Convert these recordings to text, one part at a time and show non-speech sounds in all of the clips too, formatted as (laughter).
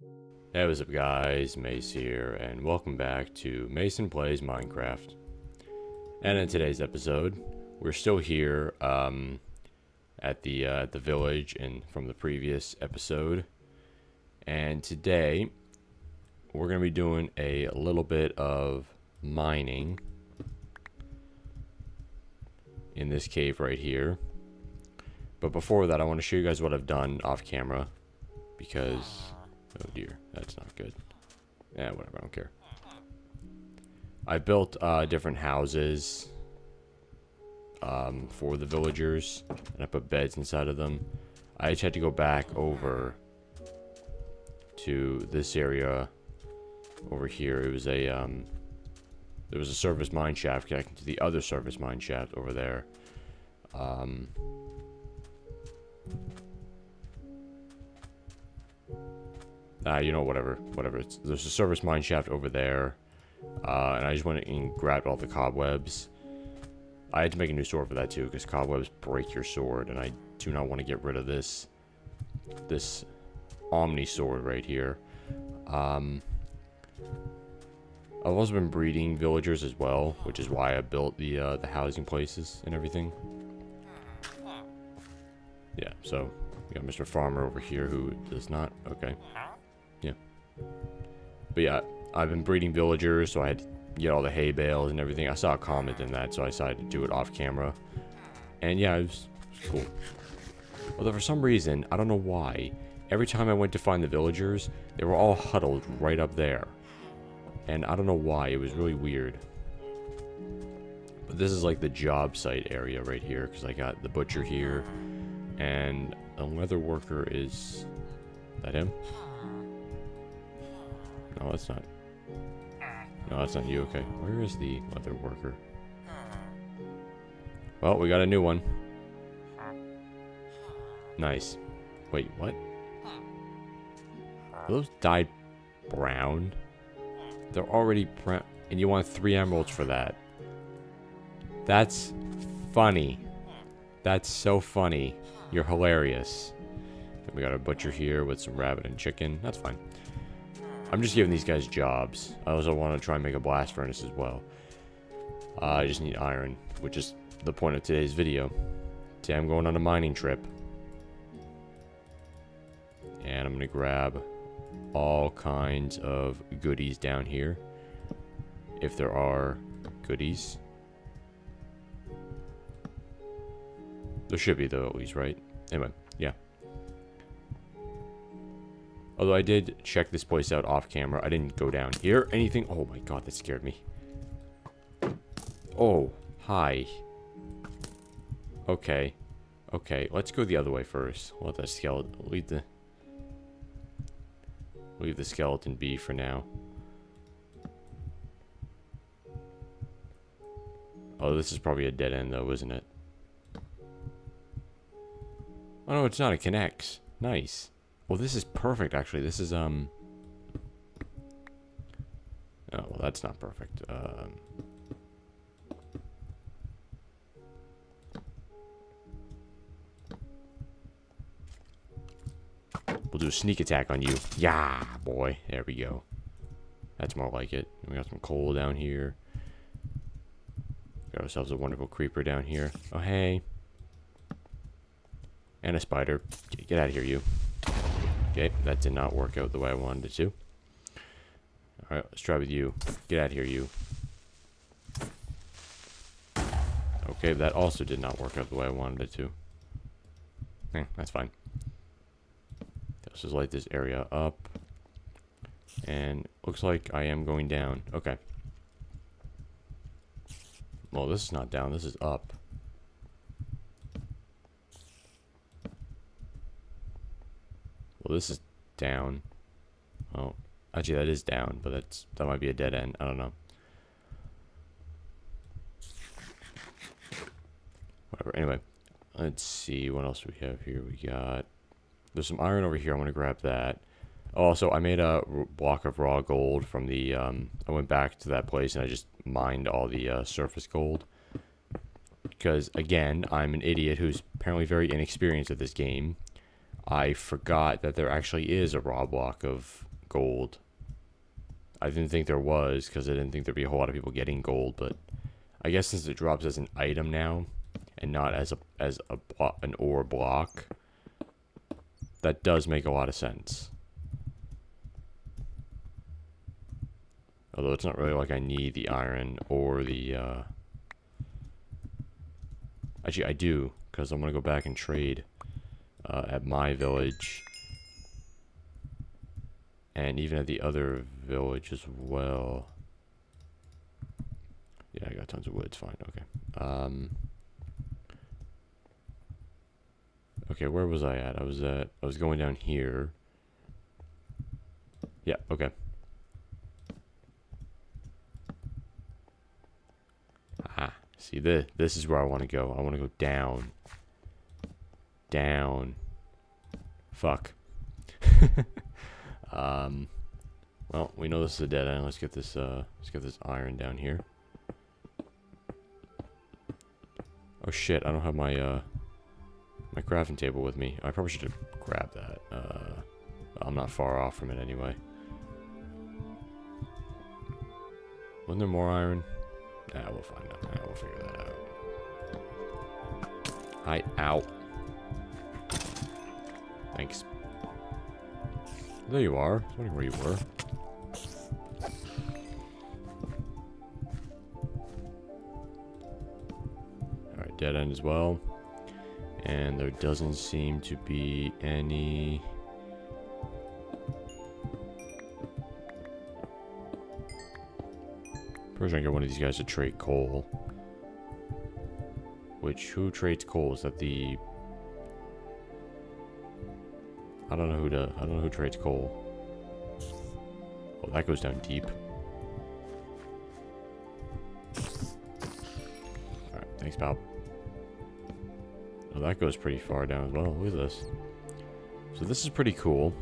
Hey, what's up guys, Mase here, and welcome back to Mason Plays Minecraft. And in today's episode, we're still here um, at the uh, the village and from the previous episode. And today, we're going to be doing a little bit of mining in this cave right here. But before that, I want to show you guys what I've done off camera because Oh dear, that's not good. Yeah, whatever, I don't care. I built uh, different houses um, for the villagers, and I put beds inside of them. I just had to go back over to this area over here. It was a um, there was a surface mine shaft connecting to the other surface mine shaft over there. Um, uh, you know, whatever, whatever. It's, there's a service mine shaft over there, uh, and I just went and grabbed all the cobwebs. I had to make a new sword for that too, because cobwebs break your sword, and I do not want to get rid of this, this Omni sword right here. Um, I've also been breeding villagers as well, which is why I built the uh, the housing places and everything. Yeah, so we got Mr. Farmer over here who does not. Okay. But yeah, I've been breeding villagers, so I had to get all the hay bales and everything. I saw a comment in that, so I decided to do it off camera. And yeah, it was, it was cool. Although for some reason, I don't know why, every time I went to find the villagers, they were all huddled right up there. And I don't know why, it was really weird. But this is like the job site area right here, because I got the butcher here, and a leather worker is that him? No, that's not. No, that's not you. Okay. Where is the leather worker? Well, we got a new one. Nice. Wait, what? Are those dyed brown? They're already brown. And you want three emeralds for that. That's funny. That's so funny. You're hilarious. we got a butcher here with some rabbit and chicken. That's fine. I'm just giving these guys jobs. I also want to try and make a blast furnace as well. Uh, I just need iron, which is the point of today's video. Today I'm going on a mining trip. And I'm going to grab all kinds of goodies down here. If there are goodies. There should be though at least, right? Anyway, Although I did check this place out off camera. I didn't go down here. Anything. Oh my god, that scared me. Oh, hi. Okay. Okay, let's go the other way first. Let the skeleton leave the leave the skeleton be for now. Oh, this is probably a dead end though, isn't it? Oh no, it's not. It connects. Nice. Well, this is perfect, actually. This is, um... Oh, well, that's not perfect. Um... We'll do a sneak attack on you. Yeah, boy. There we go. That's more like it. We got some coal down here. Got ourselves a wonderful creeper down here. Oh, hey. And a spider. Get out of here, you. Okay, that did not work out the way I wanted it to. Alright, let's try with you. Get out of here, you. Okay, that also did not work out the way I wanted it to. Eh, that's fine. Let's just light this area up. And looks like I am going down. Okay. Well, this is not down. This is up. Well, this is down. Oh, actually, that is down, but that's that might be a dead end. I don't know. Whatever. Anyway, let's see what else we have here. We got there's some iron over here. I'm gonna grab that. Also, I made a block of raw gold from the. Um, I went back to that place and I just mined all the uh, surface gold. Because again, I'm an idiot who's apparently very inexperienced at this game. I forgot that there actually is a raw block of gold. I didn't think there was because I didn't think there'd be a whole lot of people getting gold, but I guess since it drops as an item now and not as a as a an ore block, that does make a lot of sense. Although it's not really like I need the iron or the uh, Actually, I do, because I'm to go back and trade uh, at my village. And even at the other village as well. Yeah, I got tons of wood. It's fine. Okay. Um, okay, where was I at? I was at. I was going down here. Yeah. Okay. Ah, see this. This is where I want to go. I want to go down. Down. Fuck. (laughs) um. Well, we know this is a dead end. Let's get this. Uh, let's get this iron down here. Oh shit! I don't have my uh my crafting table with me. I probably should have grabbed that. Uh, I'm not far off from it anyway. Wasn't there more iron? Nah, we'll find out. Nah, we'll figure that out. Hi, out. Thanks. There you are. I was wondering where you were. Alright, dead end as well. And there doesn't seem to be any... First, I get one of these guys to trade coal. Which, who trades coal? Is that the... I don't know who to... I don't know who trades coal. Oh, that goes down deep. Alright, thanks, pal. Oh, that goes pretty far down as well. Look at this. So this is pretty cool.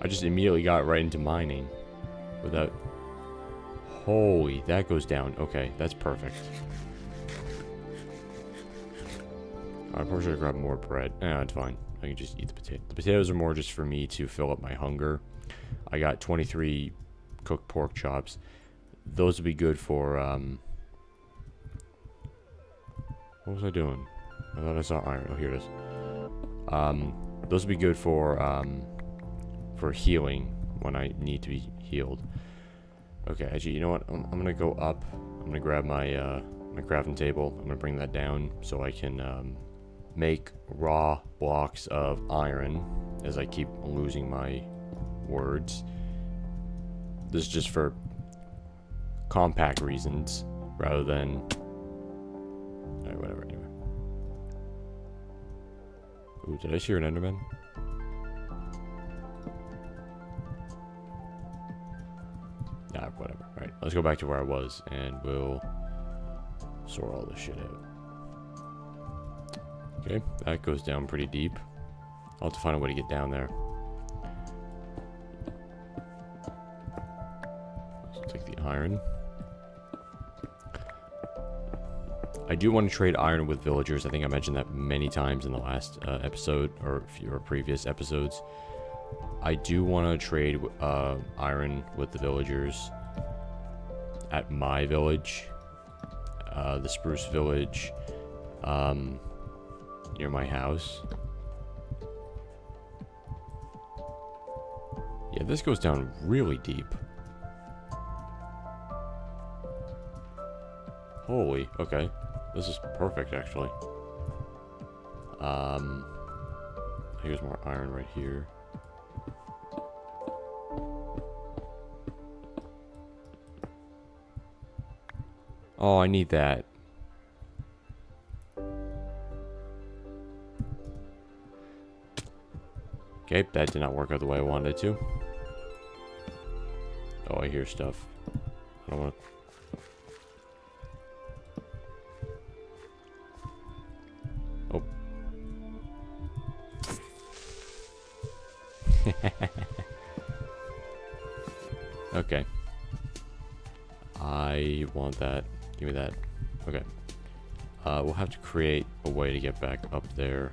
I just immediately got right into mining without Holy, that goes down. Okay, that's perfect. I probably should grab more bread. Yeah, it's fine. I can just eat the potato. The potatoes are more just for me to fill up my hunger. I got 23 cooked pork chops. Those would be good for, um... What was I doing? I thought I saw iron. Oh, here it is. Um, those would be good for, um, for healing when I need to be healed. Okay, actually, you know what? I'm, I'm gonna go up. I'm gonna grab my uh, my crafting table. I'm gonna bring that down so I can um, make raw blocks of iron as I keep losing my words. This is just for compact reasons rather than. Alright, whatever, anyway. Ooh, did I see an Enderman? Nah, whatever. Alright, let's go back to where I was, and we'll sort all this shit out. Okay, that goes down pretty deep. I'll have to find a way to get down there. Let's take the iron. I do want to trade iron with villagers. I think I mentioned that many times in the last uh, episode, or, or previous episodes. I do want to trade uh, iron with the villagers at my village, uh, the Spruce Village, um, near my house. Yeah, this goes down really deep. Holy, okay. This is perfect, actually. Um, here's more iron right here. Oh, I need that. Okay, that did not work out the way I wanted it to. Oh, I hear stuff. I don't want to... Oh. (laughs) okay. I want that. Give me that. Okay. Uh, we'll have to create a way to get back up there.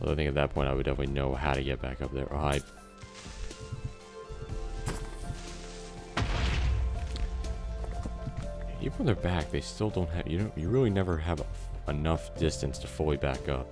Although I think at that point I would definitely know how to get back up there. Hi. Even when they're back, they still don't have... You, don't, you really never have enough distance to fully back up.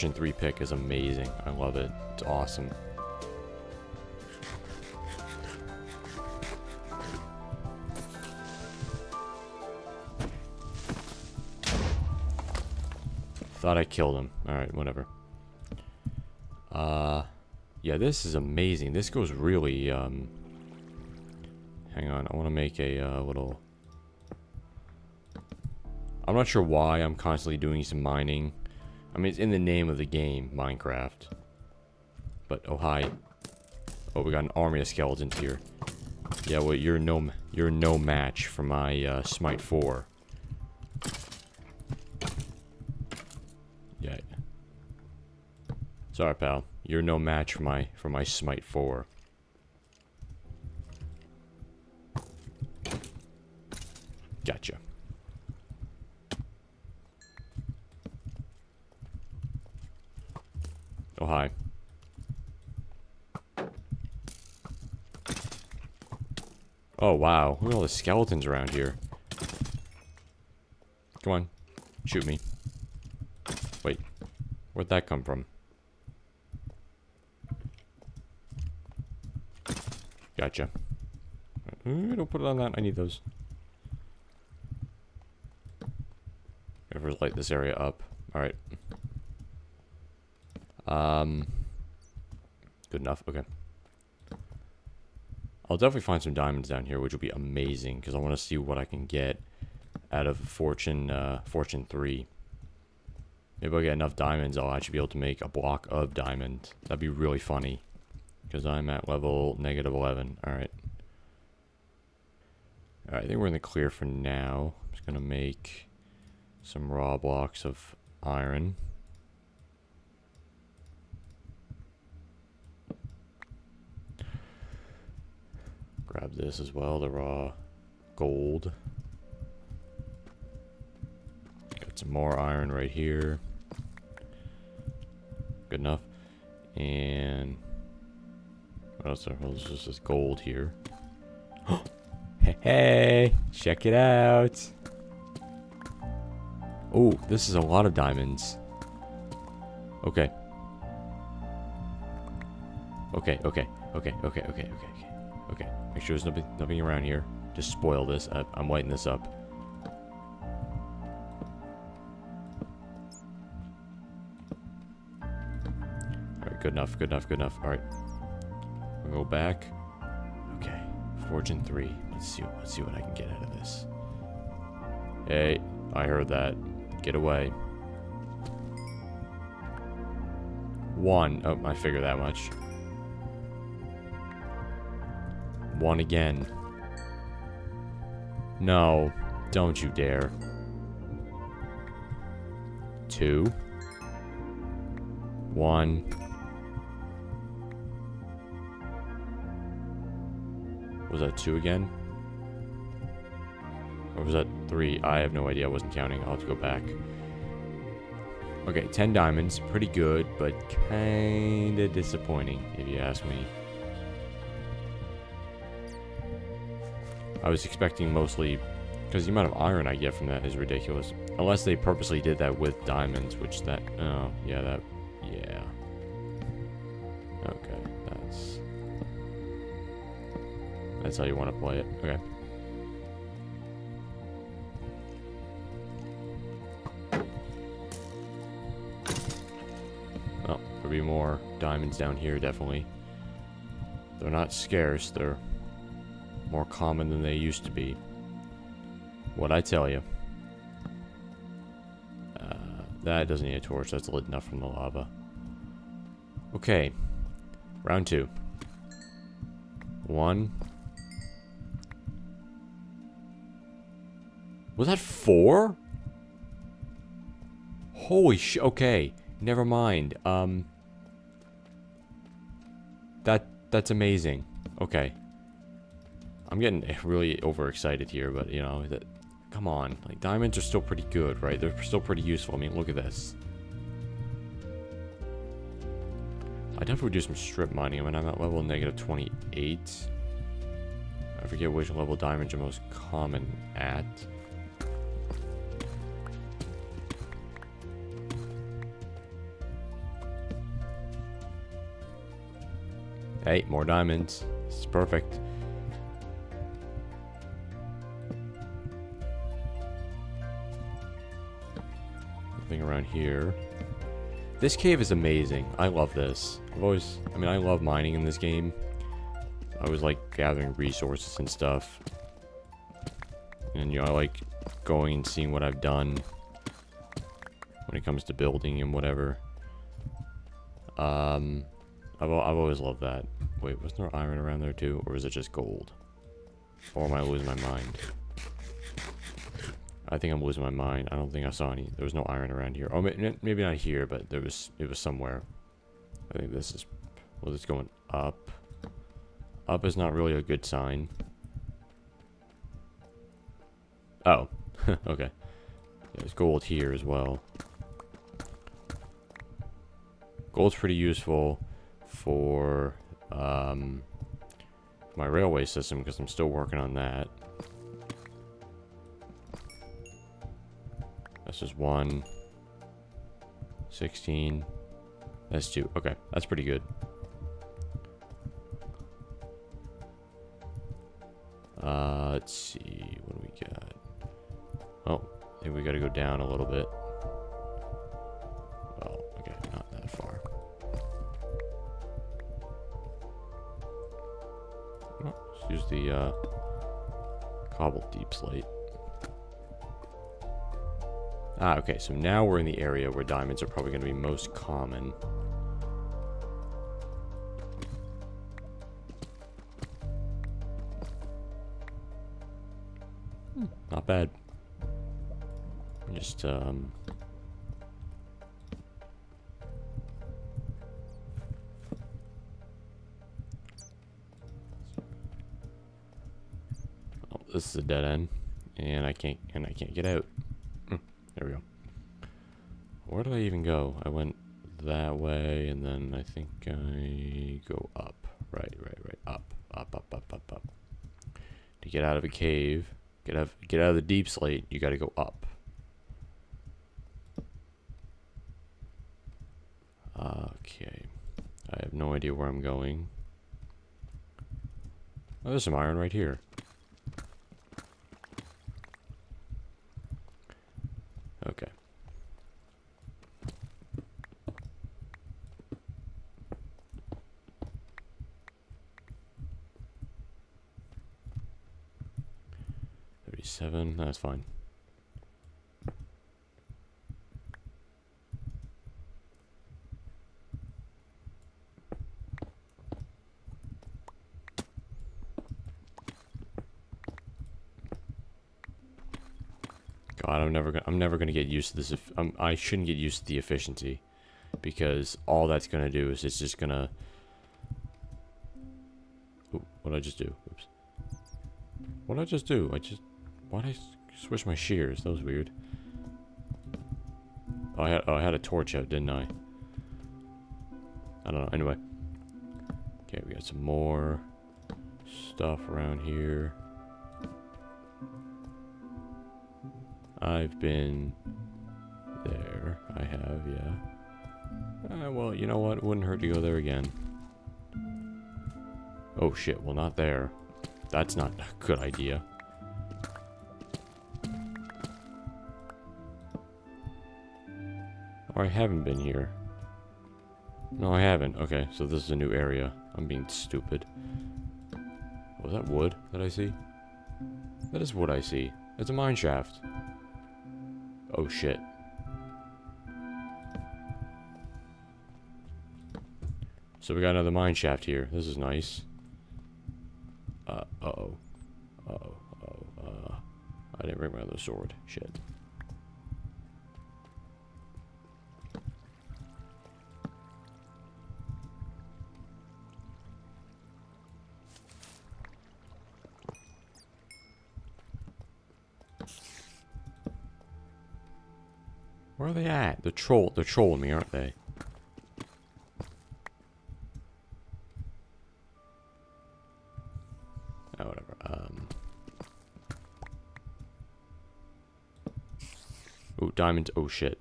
Fortune 3 pick is amazing. I love it. It's awesome. Thought I killed him. Alright, whatever. Uh, yeah, this is amazing. This goes really, um... Hang on, I want to make a uh, little... I'm not sure why I'm constantly doing some mining. I mean, it's in the name of the game, Minecraft. But, oh, hi. Oh, we got an army of skeletons here. Yeah, well, you're no, you're no match for my uh, Smite 4. Yeah. Sorry, pal. You're no match for my for my Smite 4. Gotcha. Oh, hi. Oh, wow. Look at all the skeletons around here. Come on. Shoot me. Wait. Where'd that come from? Gotcha. Uh, don't put it on that. I need those. Gotta light this area up. Alright. Um, good enough. Okay. I'll definitely find some diamonds down here, which will be amazing, because I want to see what I can get out of Fortune, uh, Fortune 3. Maybe I'll get enough diamonds, I'll actually be able to make a block of diamond. That'd be really funny. Because I'm at level negative 11. Alright. Alright, I think we're in the clear for now. I'm just going to make some raw blocks of iron. Grab this as well, the raw gold. Got some more iron right here. Good enough. And what else? There's just this gold here. (gasps) hey, hey, check it out. Oh, this is a lot of diamonds. Okay. Okay, okay, okay, okay, okay, okay, okay. Okay, make sure there's nothing, nothing around here. Just spoil this. I, I'm lighting this up. Alright, good enough, good enough, good enough. Alright. We'll go back. Okay, Fortune 3. Let's see, let's see what I can get out of this. Hey, I heard that. Get away. One. Oh, I figure that much. One again. No, don't you dare. Two. One. Was that two again? Or was that three? I have no idea. I wasn't counting. I'll have to go back. Okay, 10 diamonds. Pretty good, but kind of disappointing, if you ask me. I was expecting mostly... Because the amount of iron I get from that is ridiculous. Unless they purposely did that with diamonds, which that... Oh, yeah, that... Yeah. Okay, that's... That's how you want to play it. Okay. Well, there'll be more diamonds down here, definitely. They're not scarce, they're more common than they used to be. What I tell you. Uh, that doesn't need a torch, that's lit enough from the lava. Okay. Round two. One. Was that four? Holy sh- okay. Never mind. Um. That, that's amazing. Okay. I'm getting (laughs) really overexcited here, but you know, that, come on. Like, diamonds are still pretty good, right? They're still pretty useful. I mean, look at this. I definitely do some strip mining when I'm at level negative 28. I forget which level diamonds are most common at. Hey, more diamonds. This is perfect. Around here. This cave is amazing. I love this. I've always, I mean, I love mining in this game. I always like gathering resources and stuff. And, you know, I like going and seeing what I've done when it comes to building and whatever. Um, I've, I've always loved that. Wait, was there iron around there too? Or is it just gold? Or am I losing my mind? I think I'm losing my mind. I don't think I saw any. There was no iron around here. Oh, maybe not here, but there was. It was somewhere. I think this is. Well, it's going up. Up is not really a good sign. Oh, (laughs) okay. There's gold here as well. Gold's pretty useful for um, my railway system because I'm still working on that. Just one. 16. That's two. Okay, that's pretty good. Uh, let's see. What do we got? Oh, I think we got to go down a little bit. Well, okay, not that far. Oh, let's use the uh, cobble deepslate. Ah, okay, so now we're in the area where diamonds are probably going to be most common. Hmm, not bad. Just, um... Oh, this is a dead end. And I can't, and I can't get out. There we go. Where did I even go? I went that way, and then I think I go up. Right, right, right. Up, up, up, up, up, up. To get out of a cave, get out, get out of the deepslate, you got to go up. Okay. I have no idea where I'm going. Oh, there's some iron right here. Okay. Thirty-seven. That's fine. God, I'm never gonna. I'm never gonna get used to this. If I shouldn't get used to the efficiency, because all that's gonna do is it's just gonna. What did I just do? Oops. What did I just do? I just. Why did I switch my shears? That was weird. Oh, I had. Oh, I had a torch out, didn't I? I don't know. Anyway. Okay, we got some more stuff around here. I've been there. I have, yeah. Uh, well, you know what? It wouldn't hurt to go there again. Oh shit, well not there. That's not a good idea. Or I haven't been here. No, I haven't. Okay, so this is a new area. I'm being stupid. Was that wood that I see? That is wood I see. It's a mine shaft. Oh shit. So we got another mine shaft here. This is nice. Uh, uh-oh. Uh-oh. Uh-oh. Uh, I didn't bring my other sword. Shit. Where are they at? The troll. They're trolling me, aren't they? Oh, whatever. Um. Oh, diamonds. Oh, shit.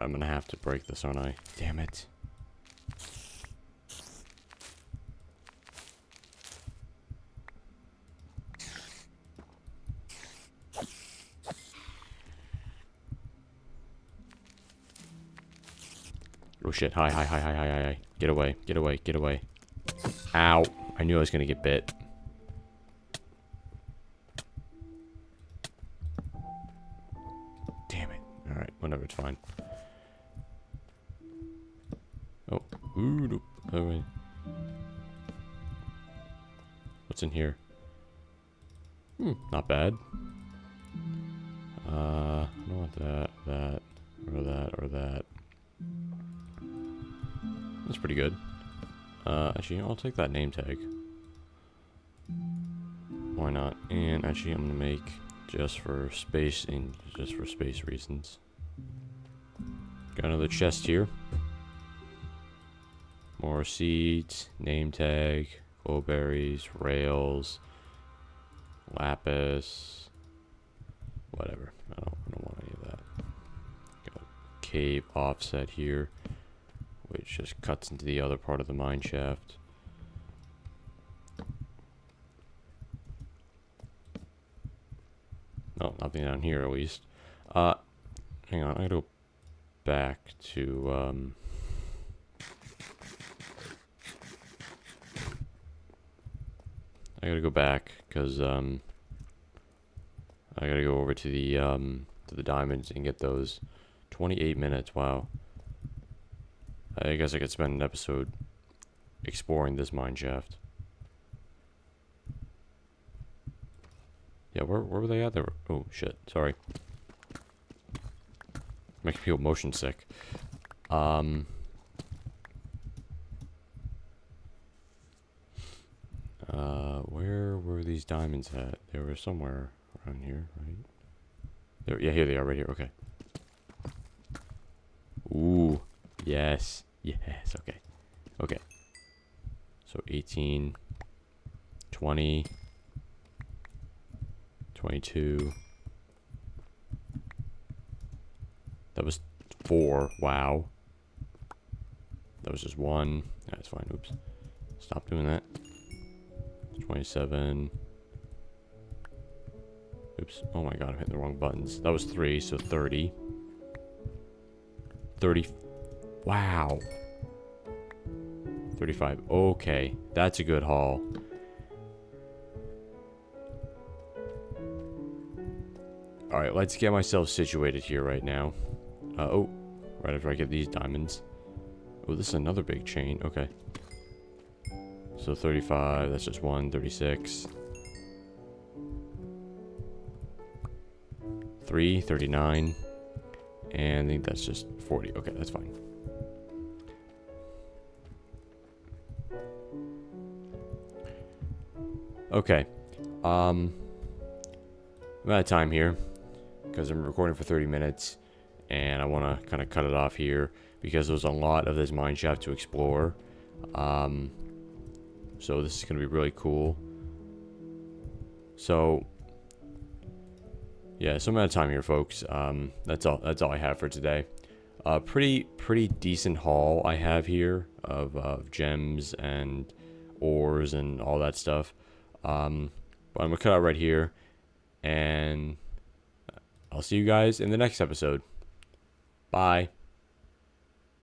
I'm gonna have to break this, aren't I? Damn it. Shit, hi, hi, hi, hi, hi, hi, hi. Get away, get away, get away. Ow. I knew I was gonna get bit. Damn it. Alright, whatever, it's fine. Oh, ooh. Oh. What's in here? Hmm, not bad. Uh, I don't want that, that, That's pretty good. Uh, actually, I'll take that name tag. Why not? And actually, I'm gonna make just for space and just for space reasons. Got another chest here. More seeds, name tag, glowberries, rails, lapis, whatever. I don't, I don't want any of that. Got cave offset here which just cuts into the other part of the mine shaft. No, nothing down here at least. Uh, hang on, I gotta go back to, um... I gotta go back, because, um... I gotta go over to the, um, to the diamonds and get those. 28 minutes, wow. I guess I could spend an episode exploring this mine shaft. Yeah, where, where were they at? They were, oh, shit. Sorry. Making people motion sick. Um... Uh, where were these diamonds at? They were somewhere around here, right? There, yeah, here they are, right here. Okay. Ooh. Yes. Yes. Okay. Okay. So 18, 20, 22. That was four. Wow. That was just one. That's fine. Oops. Stop doing that. 27. Oops. Oh my god, I'm hitting the wrong buttons. That was three, so 30. 30. Wow. 35. Okay. That's a good haul. Alright, let's get myself situated here right now. Uh, oh, right after I get these diamonds. Oh, this is another big chain. Okay. So 35, that's just one. 36. 3, 39. And I think that's just 40. Okay, that's fine. Okay. Um, I'm out of time here because I'm recording for 30 minutes and I want to kind of cut it off here because there's a lot of this mine shaft to explore. Um, so this is going to be really cool. So, yeah, so I'm out of time here, folks. Um, that's all. That's all I have for today. Uh, pretty, pretty decent haul I have here of, of gems and ores and all that stuff. Um, but I'm going to cut out right here. And I'll see you guys in the next episode. Bye.